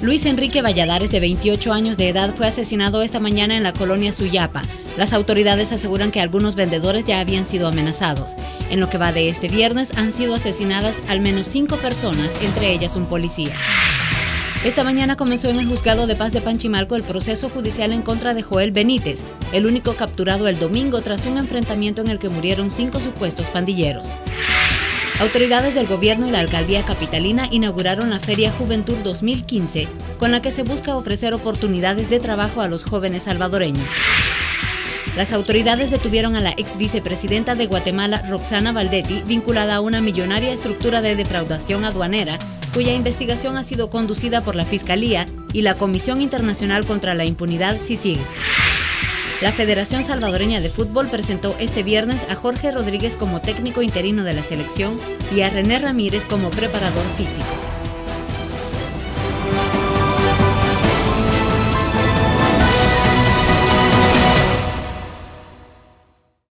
Luis Enrique Valladares, de 28 años de edad, fue asesinado esta mañana en la colonia Suyapa. Las autoridades aseguran que algunos vendedores ya habían sido amenazados. En lo que va de este viernes han sido asesinadas al menos cinco personas, entre ellas un policía. Esta mañana comenzó en el juzgado de paz de Panchimalco el proceso judicial en contra de Joel Benítez, el único capturado el domingo tras un enfrentamiento en el que murieron cinco supuestos pandilleros. Autoridades del gobierno y la alcaldía capitalina inauguraron la Feria Juventud 2015, con la que se busca ofrecer oportunidades de trabajo a los jóvenes salvadoreños. Las autoridades detuvieron a la ex vicepresidenta de Guatemala, Roxana Valdetti, vinculada a una millonaria estructura de defraudación aduanera, cuya investigación ha sido conducida por la Fiscalía y la Comisión Internacional contra la Impunidad, CICIG. La Federación Salvadoreña de Fútbol presentó este viernes a Jorge Rodríguez como técnico interino de la selección y a René Ramírez como preparador físico.